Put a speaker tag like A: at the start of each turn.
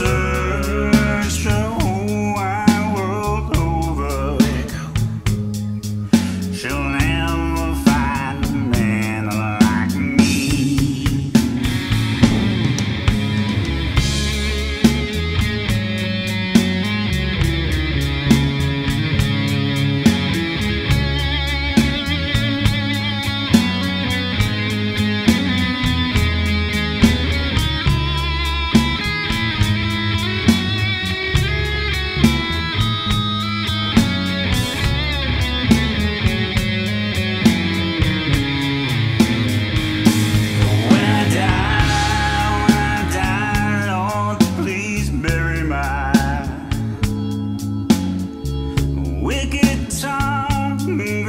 A: answer. town.